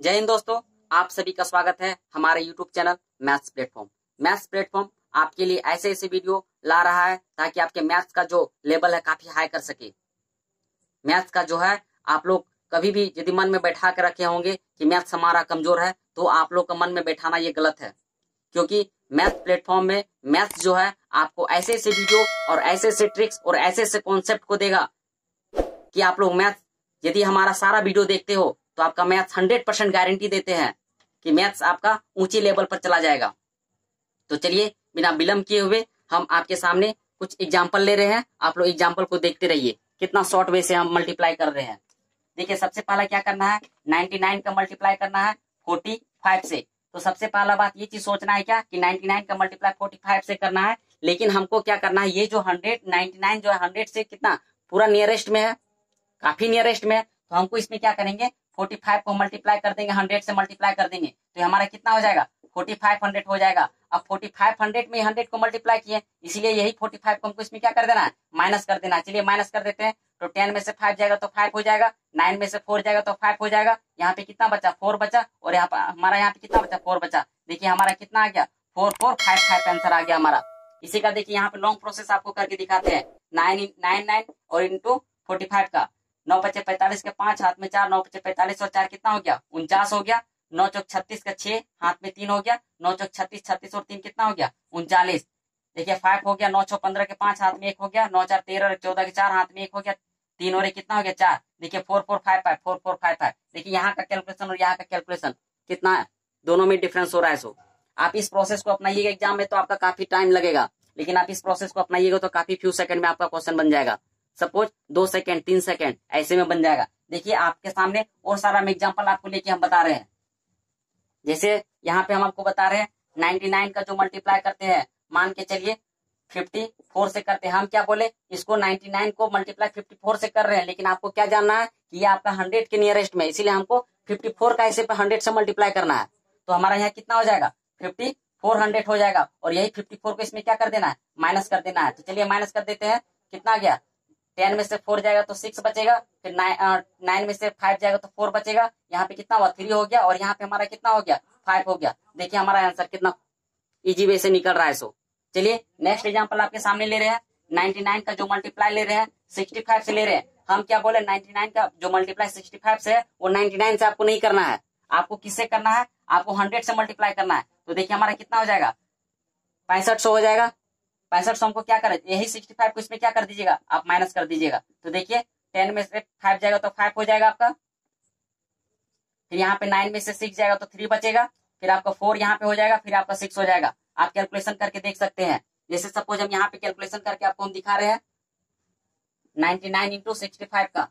जय हिंद दोस्तों, आप सभी का स्वागत है हमारे YouTube channel maths platform. Maths platform आपके लिए ऐसे ऐसे वीडियो ला रहा है ताकि आपके मैथ्स का जो लेवल है काफ़ी हाई कर सके। मैथ्स का जो है, आप लोग कभी भी यदि मन में बैठा के रखे होंगे कि मैथ्स हमारा कमज़ोर है तो आप लोग का मन में बैठाना ये गलत है। क्योंकि मैथ प्लेटफॉर्म में मैथ्स जो है, आपको ऐसे ऐसे वीडियो और ऐसे ऐसे ट्रिक्स और ऐसे ऐसे कॉन्सेप्ट को देगा कि आप लोग मैथ यदि हमारा सारा वीडियो देखते हो तो आपका मैथ्स हंड्रेड परसेंट गारंटी देते हैं कि मैथ्स आपका ऊँची लेवल पर चला जाएगा। तो चलिए, बिना विलंब किए हुए हम आपके सामने कुछ एग्ज़ाम्पल ले रहे हैं। आप लोग एग्ज़ाम्पल को देखते रहिए, कितना शॉर्ट वे से हम मल्टीप्लाई कर रहे हैं। देखिए, सबसे पहला क्या करना है? 99 का मल्टीप्लाई करना है 45 से। तो सबसे पहला बात, ये चीज़ सोचना है क्या कि 99 का मल्टीप्लाई 45 से करना है? लेकिन हमको क्या करना है? ये जो 199 जो है 100 से कितना? पूरा नियरेस्ट में है, काफ़ी नियरेस्ट में है। तो हमको इसमें क्या करेंगे? 45 को मल्टीप्लाई कर देंगे 100 से मल्टीप्लाई कर देंगे तो हमारा कितना हो जाएगा? 4500 हो जाएगा। अब 4500 में 100 को मल्टीप्लाई किए, इसीलिए यही 45 को हमको इसमें क्या कर देना है? माइनस कर देना चलिए माइनस कर देते हैं तो टेन में से फाइव जाएगा तो फाइव हो जाएगा नाइन में से फोर जाएगा तो फाइव हो जाएगा। यहाँ पे कितना बचा? फोर बचा, और यहाँ पर हमारा यहाँ पे कितना बचा? फोर बचा। देखिए हमारा कितना आ गया? Four four five five answer आ गया हमारा। इसी का देखिए यहाँ पे लॉन्ग प्रोसेस आपको करके दिखाते हैं। नाइन नाइन नाइन और इंटू फोर्टी फाइव का। नौ पचे पैंतालीस के पाँच, हाथ में चार, नौ पचे पैंतालीस और चार कितना हो गया? उनचास हो गया। नौ चौक छत्तीस का छह, हाथ में तीन हो गया। नौ चौक छत्तीस छत्तीस और तीन कितना हो गया? उनचालीस। देखिए, फाइव हो गया, नौ छो पंद्रह के पाँच, हाथ में एक हो गया। नौ चार तेरह चौदह के चार, हाथ में एक हो गया। तीन और एक कितना हो गया? चार। देखिए, four four, five five, four four, five five. देखिए, यहाँ का कैलकुलेशन और यहाँ का कैलकुलेशन कितना है? दोनों में डिफरेंस हो रहा है सो आप इस प्रोसेस को अपनाइएगा एग्ज़ाम में तो आपका काफ़ी टाइम लगेगा। लेकिन आप इस प्रोसेस को अपनाइएगा तो काफ़ी फ्यू सेकंड में आपका क्वेश्चन बन जाएगा। सपोज़ दो सेकेंड, तीन सेकंड, ऐसे में बन जाएगा। देखिए, आपके सामने और सारा हम एग्ज़ाम्पल आपको लेके हम बता रहे हैं। जैसे यहाँ पे हम आपको बता रहे हैं, नाइनटी नाइन का जो मल्टीप्लाई करते हैं, मान के चलिए फिफ्टी फोर से करते हैं। हम क्या बोले? इसको नाइनटी नाइन को मल्टीप्लाई फिफ्टी फोर से कर रहे हैं, लेकिन आपको क्या जानना है कि ये आपका हंड्रेड के नियरेस्ट में इसीलिए हमको फिफ्टी फोर का ऐसे पे हंड्रेड से मल्टीप्लाई करना है। तो हमारा यहाँ कितना हो जाएगा? फिफ्टी फोर हंड्रेड हो जाएगा, और यही फिफ्टी फोर को इसमें क्या कर देना है? माइनस कर देना है। तो चलिए माइनस कर देते हैं। कितना गया? टेन में से फोर जाएगा तो सिक्स बचेगा, फिर नाइन में से फाइव जाएगा तो फोर बचेगा। यहाँ पे कितना हुआ? थ्री हो गया और यहाँ पे हमारा कितना हो गया? फाइव हो गया। देखिए हमारा आंसर कितना इजी वे से निकल रहा है सो चलिए नेक्स्ट एग्ज़ाम्पल आपके सामने ले रहे हैं। 99 का जो मल्टीप्लाई ले रहे हैं 65 से ले रहे हैं। हम क्या बोले? 99 का जो मल्टीप्लाई 65 से है, वो 99 से आपको नहीं करना है। आपको किससे करना है? आपको 100 से मल्टीप्लाई करना है। तो देखिए हमारा कितना हो जाएगा? पैंसठ सौ हो जाएगा। पैंसठ सौ को क्या करें, यही सिक्सटी फाइव को इसमें क्या कर दीजिएगा? आप माइनस कर दीजिएगा। तो देखिए टेन में से फाइव जाएगा तो फाइव हो जाएगा आपका। फिर यहाँ पे नाइन में से सिक्स जाएगा तो थ्री बचेगा। फिर आपका फोर यहाँ पे हो जाएगा, फिर आपका सिक्स हो जाएगा। आप कैलकुलेशन करके देख सकते हैं। जैसे सपोज़ हम यहाँ पे कैलकुलेशन करके आपको हम दिखा रहे हैं ninety nine into sixty five का।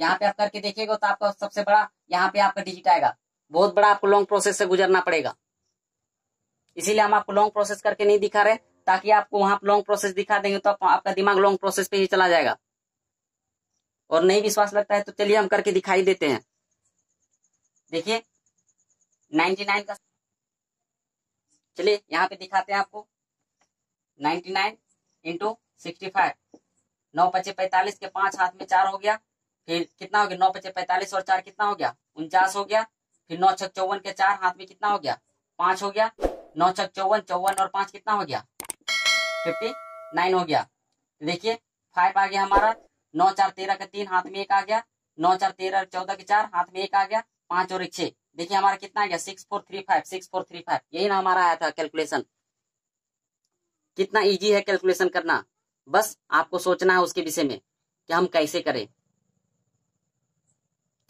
यहाँ पे आप करके देखिएगा तो आपका सबसे बड़ा, यहाँ पे आपका डिजिट आएगा। बहुत बड़ा आपको लॉन्ग प्रोसेस से गुजरना पड़ेगा। इसीलिए हम आपको लॉन्ग प्रोसेस करके नहीं दिखा रहे ताकि आपको वहाँ लॉन्ग प्रोसेस दिखा देंगे तो आप, आपका दिमाग लॉन्ग प्रोसेस पे ही चला जाएगा। और नहीं विश्वास लगता है तो चलिए हम करके दिखाई देते हैं। देखिए 99 का चलिए यहाँ पे दिखाते हैं आपको। 99 नाइन इंटू सिक्सटी नौ पचे पैतालीस के पाँच हाथ में चार हो गया। फिर कितना हो गया? नौ पचे पैतालीस और चार कितना हो गया? उनचास हो गया। फिर नौ छक चौवन के चार हाथ में कितना हो गया? पाँच हो गया। नौ छक चौवन चौवन और पाँच कितना हो गया? फिफ्टी नाइन हो गया। देखिए फाइव आ गया हमारा। नौ, चार, तेरह का तीन हाथ में एक आ गया। नौ, चार, तेरह चौदह के चार हाथ में एक आ गया। पाँच और एक छह। देखिए हमारा कितना आ गया? Six four three five six four three five यही ना हमारा आया था कैलकुलेशन कितना इजी है कैलकुलेशन करना? बस आपको सोचना है उसके विषय में कि हम कैसे करें।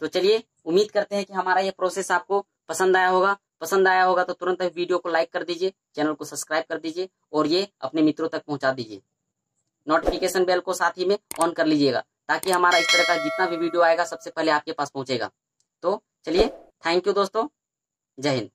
तो चलिए उम्मीद करते हैं कि हमारा ये प्रोसेस आपको पसंद आया होगा। पसंद आया होगा तो तुरंत वीडियो को लाइक कर दीजिए चैनल को सब्सक्राइब कर दीजिए और ये अपने मित्रों तक पहुँचा दीजिए। नोटिफिकेशन बेल को साथ ही में ऑन कर लीजिएगा ताकि हमारा इस तरह का जितना भी वीडियो आएगा सबसे पहले आपके पास पहुंचेगा। तो चलिए थैंक यू दोस्तों। जय हिंद।